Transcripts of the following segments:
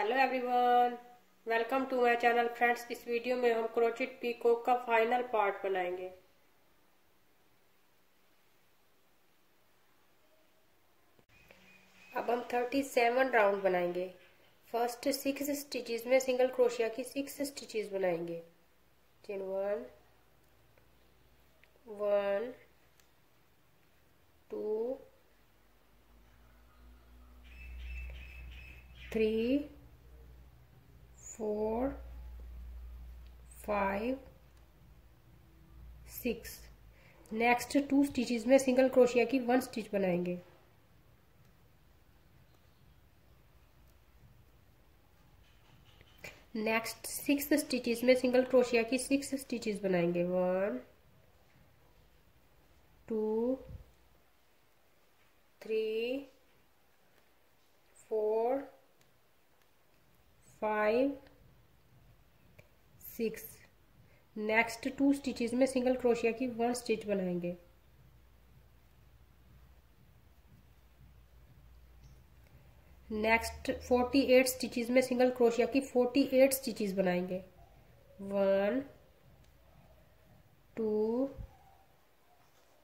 Hello everyone welcome to my channel friends इस video में हम क्रोचिट पीकोक का फाइनल पार्ट बनाएँगे। अब हम 37 राउंड बनाएँगे। फ़र्स्ट सिक्स स्टिचेस में सिंगल क्रोशिया की सिक्स स्टिचेस बनाएँगे। Chain one one two three four five six next two stitches में सिंगल क्रोशिया की वन स्टिच बनाएँगे। नेक्स्ट सिक्स स्टिचेस में सिंगल क्रोशिया की सिक्स स्टिचेस बनाएँगे। One two three four five six next two stitches में single crochet की one stitch बनाएँगे। Next forty eight stitches में सिंगल क्रोशिया की फोर्टी एट स्टिचेस बनाएँगे। One two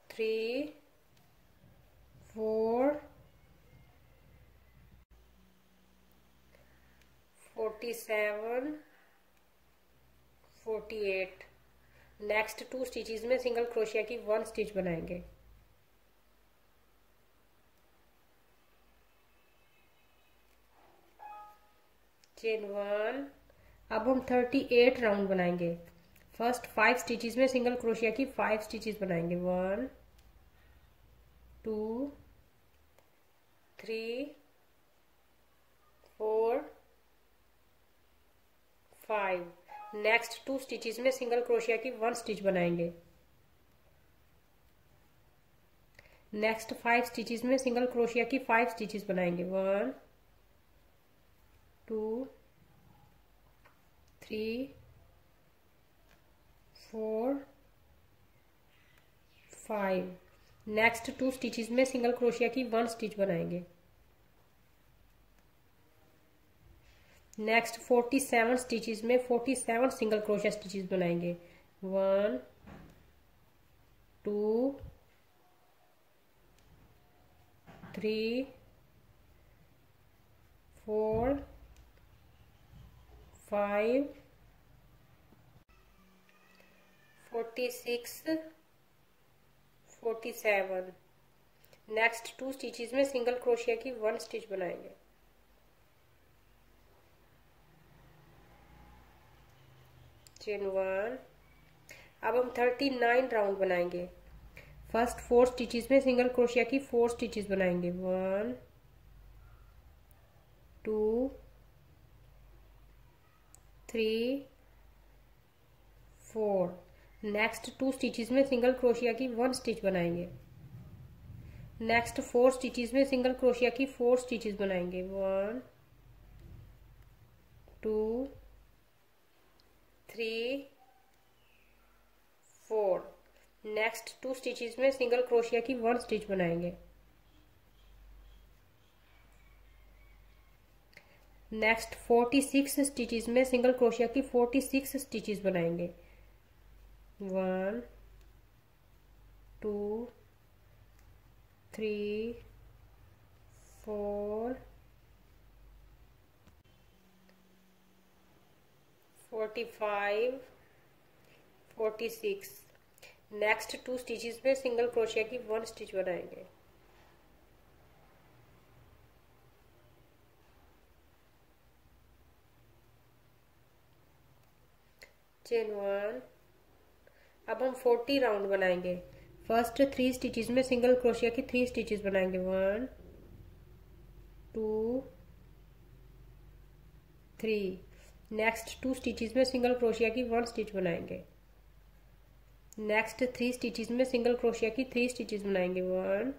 three four forty seven forty eight next two stitches में single crochet की one stitch बनाएँगे। Chain one अब हम थर्टी एट राउंड बनाएँगे। फ़र्स्ट फाइव स्टिचेस में सिंगल क्रोशिया की फाइव स्टिचेस बनाएँगे। One two three four five next two stitches में सिंगल क्रोशिया की वन स्टिच बनाएँगे। नेक्स्ट फाइव स्टिचेस में सिंगल क्रोशिया की फाइव स्टिचेस बनाएँगे। One two three four five next two stitches में single crochet की one stitch बनाएँगे। Next forty seven stitches में forty seven single crochet stitches बनाएँगे। One two three four five forty six forty seven next two stitches में single crochet की one stitch बनाएँगे। Chain one अब हम thirty nine round बनाएँगे। First four stitches में single crochet की four stitches बनाएँगे। One two three four next two stitches में सिंगल क्रोशिया की वन स्टिच बनाएँगे। नेक्स्ट फोर स्टिचेस में सिंगल क्रोशिया की फोर स्टिचेस बनाएँगे। One two three four next two stitches में सिंगल क्रोशिया की वन स्टिच बनाएँगे. नेक्स्ट फोर्टी सिक्स स्टिचेस में सिंगल क्रोशिया की फोर्टी सिक्स स्टिचेस बनाएँगे. One two three four forty five forty six next two stitches में single crochet की one stitch बनाएँगे। Chain one अब हम फोर्टी राउंड बनाएँगे। फ़र्स्ट थ्री स्टिचेस में सिंगल क्रोशिया की थ्री स्टिचेस बनाएँगे। One two three next two stitches में सिंगल क्रोशिया की वन स्टिच बनाएँगे। नेक्स्ट थ्री स्टिचेस में सिंगल क्रोशिया की थ्री स्टिचेस बनाएँगे। One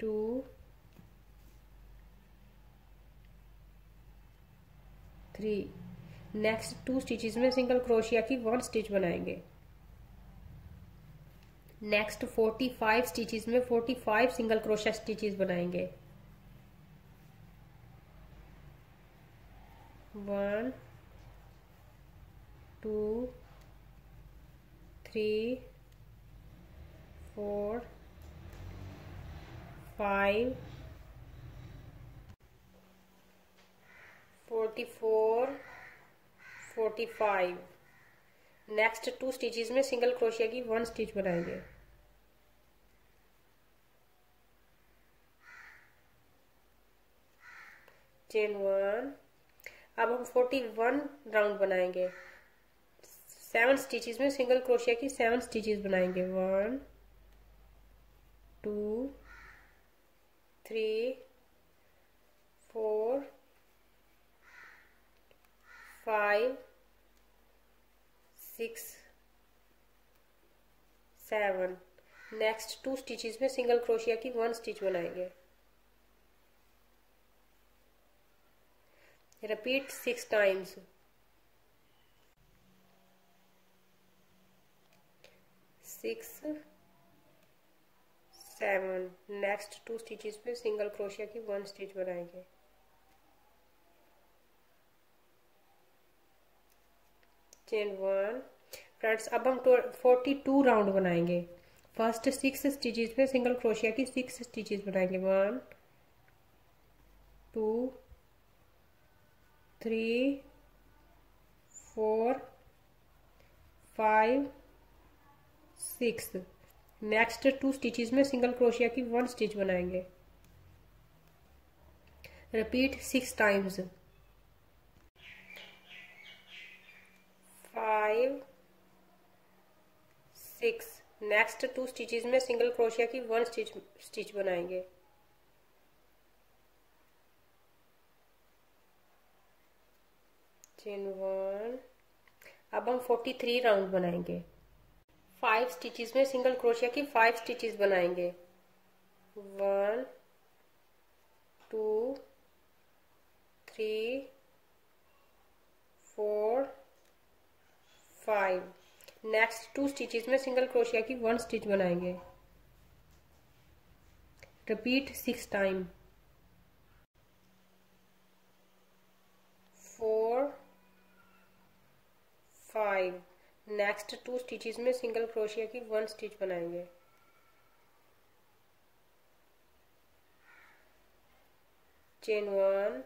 two three next two stitches में सिंगल क्रोशिया की वन स्टिच बनाएँगे। नेक्स्ट फोर्टी फाइव स्टिचेस में forty five single crochet stitches बनाएँगे। One, two, three, four, five, forty four, forty five. Next two stitches में single crochet की one stitch बनाएँगे। Chain one अब हम forty one round बनाएँगे। Seven stitches में single crochet की सेवन स्टिचेस बनाएँगे। One, two, three, four, five, six, seven. Next two stitches में सिंगल क्रोशिया की वन स्टिच बनाएँगे। Repeat six times. Six seven next two stitches पे single crochet की one stitch बनाएँगे. Chain one friends अब हम forty two round बनाएँगे. First six stitches पे सिंगल क्रोशिया की सिक्स स्टिचेस बनाएँगे. One two three, four, five, six. Next two stitches में सिंगल क्रोशिया की वन स्टिच बनाएँगे। Repeat six times five six next two stitches में single crochet की one stitch stitch बनाएँगे। Chain one अब हम फोर्टी थ्री राउंड बनाएँगे। Five stitches में सिंगल क्रोशिया की फाइव स्टिचेस बनाएँगे। One two three four five next two stitches में सिंगल क्रोशिया की वन स्टिच बनाएँगे। Repeat six time four five next two stitches में सिंगल क्रोशिया की one stitch बनाएँगे। चेन वन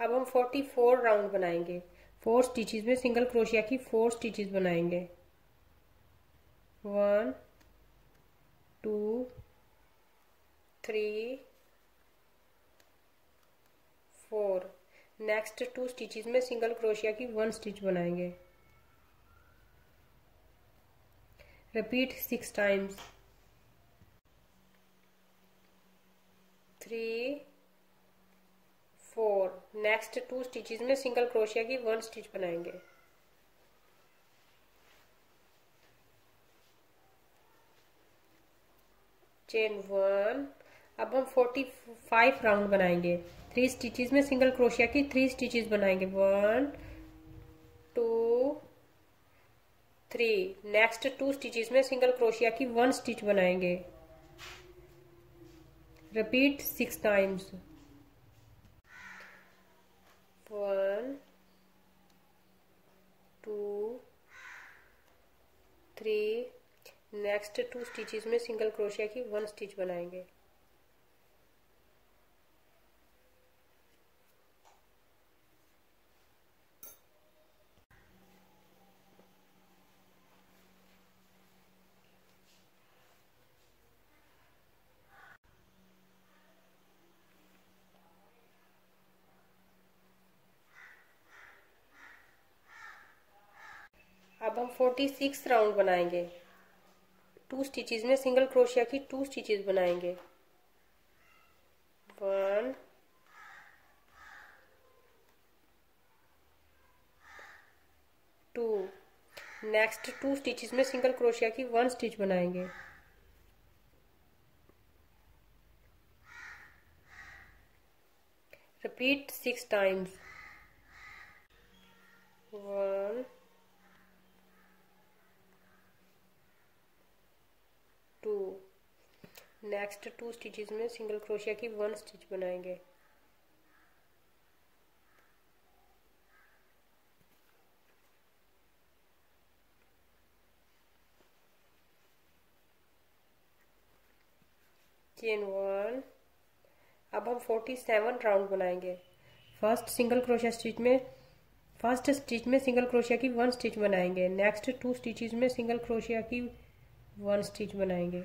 अब हम फोर्टी फोर राउंड बनाएँगे। फोर स्टिचेस में सिंगल क्रोशिया की फोर स्टिचेस बनाएँगे। One two three four next two stitches में सिंगल क्रोशिया की वन स्टिच बनाएँगे। Repeat six times. Three four next two stitches में सिंगल क्रोशिया की वन स्टिच बनाएँगे. चेन वन अब हम फोर्टी फाइव राउंड बनाएँगे. थ्री स्टिचेस में सिंगल क्रोशिया की थ्री स्टिचेस बनाएँगे. One two three next two stitches में सिंगल क्रोशिया की वन स्टिच बनाएँगे। Repeat six times one two three next two stitches में सिंगल क्रोशिया की वन स्टिच बनाएँगे अब हम फोर्टी सिक्स राउंड बनाएँगे। टू स्टिचेस में सिंगल क्रोशिया की टू स्टिचेस बनाएँगे। One two next two stitches में सिंगल क्रोशिया की वन स्टिच बनाएँगे। Repeat six times one two next two stitches में सिंगल क्रोशिया की वन स्टिच बनाएँगे। चेन वन अब हम फोर्टी सेवन राउंड बनाएँगे। फ़र्स्ट सिंगल क्रोशिया स्टिच में फ़र्स्ट स्टिच में सिंगल क्रोशिया की वन स्टिच बनाएँगे। नेक्स्ट टू स्टिचेस में सिंगल क्रोशिया की वन स्टिच बनाएँगे।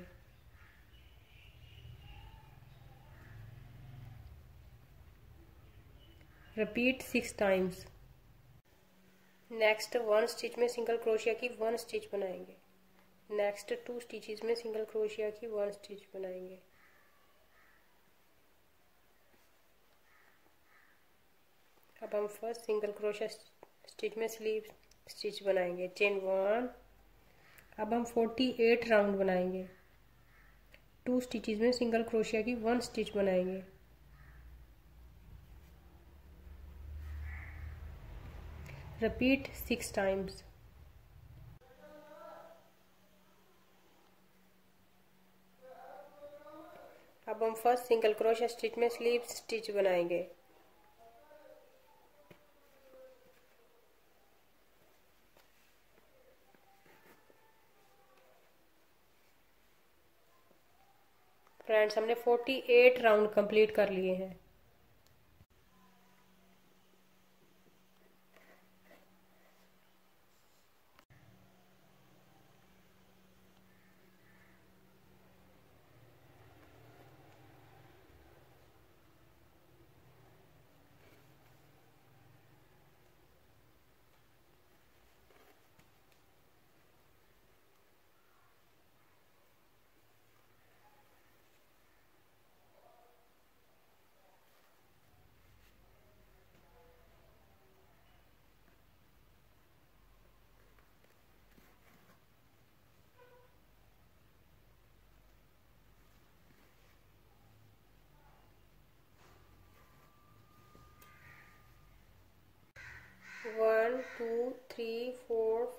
Repeat six times next one stitch में सिंगल क्रोशिया की वन स्टिच बनाएँगे। नेक्स्ट टू स्टिचेस में सिंगल क्रोशिया की वन स्टिच बनाएँगे। अब हम फ़र्स्ट सिंगल क्रोशिया स्टिच में स्लीव स्टिच बनाएँगे। चेन वन अब हम फोर्टी एट राउंड बनाएँगे। टू स्टिचेस में सिंगल क्रोशिया की वन स्टिच बनाएँगे। रिपीट सिक्स टाइम्स अब हम फ़र्स्ट सिंगल क्रोशिया स्टिच में स्लीव स्टिच बनाएँगे। फ्रेंड्स हमने 48 राउंड कंप्लीट कर लिए हैं।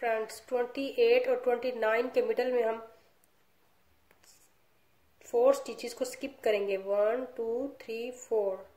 फ्रेंड्स 28 और 29 के मिडल में हम फोर स्टिचेस को स्किप करेंगे। One two three four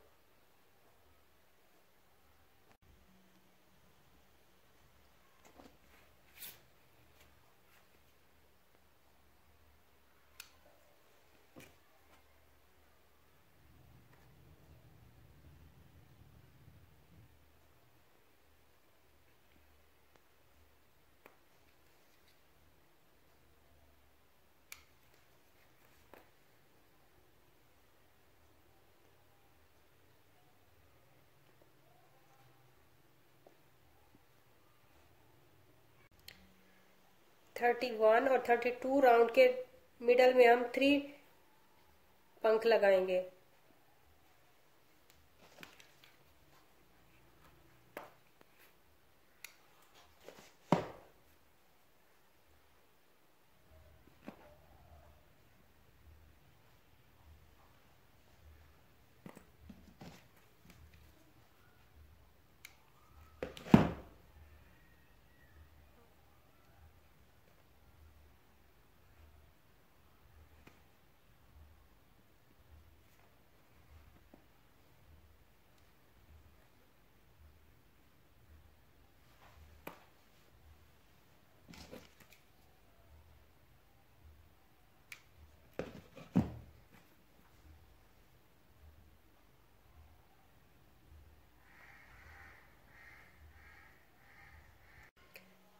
thirty one और थर्टी टू राउंड के मिडल में हम थ्री पंख लगाएँगे।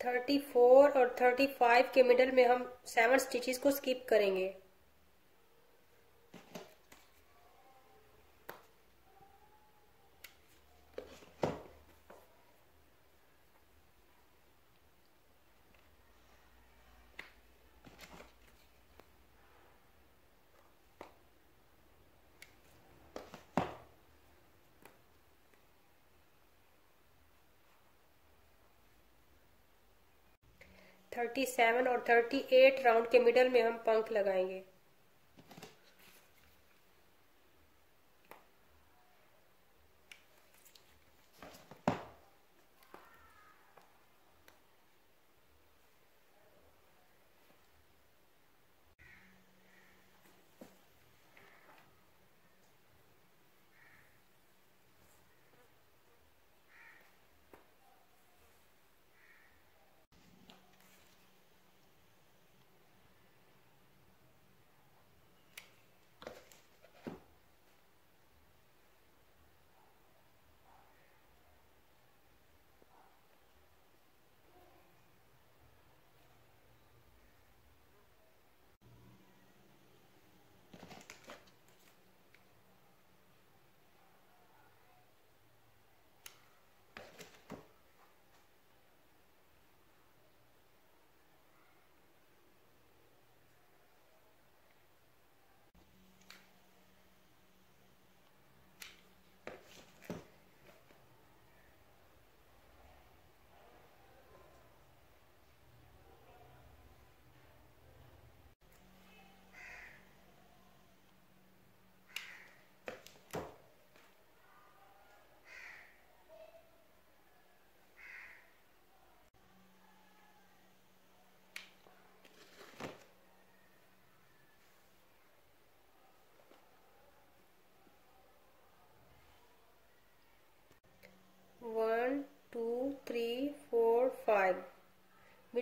थर्टी फोर और थर्टी फाइव के मिडल में हम सेवन स्टिचेस को स्किप करेंगे। थर्टी सेवन और थर्टी एट राउंड के मिडल में हम पंख लगाएँगे।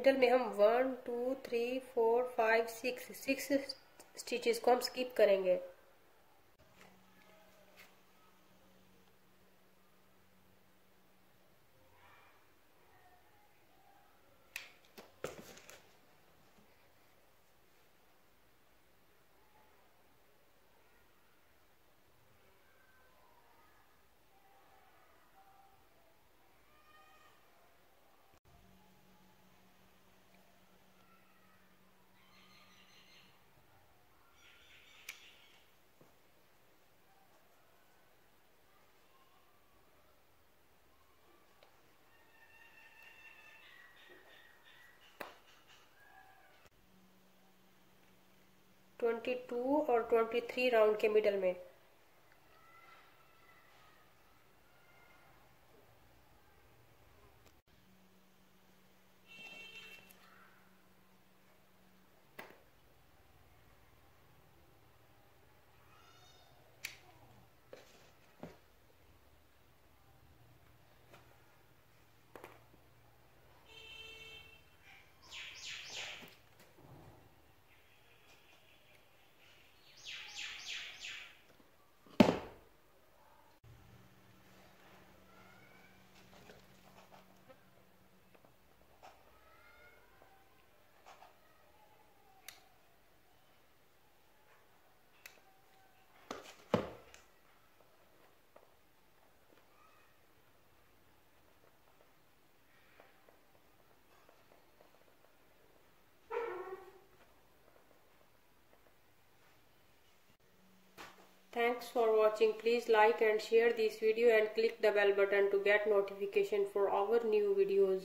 मिडल में हम one two three four five six six stitches को हम स्किप करेंगे। ट्वेंटी टू और ट्वेंटी थ्री राउंड के मिडल में। Thanks for watching. Please like and share this video and click the bell button to get notification for our new videos.